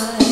mais.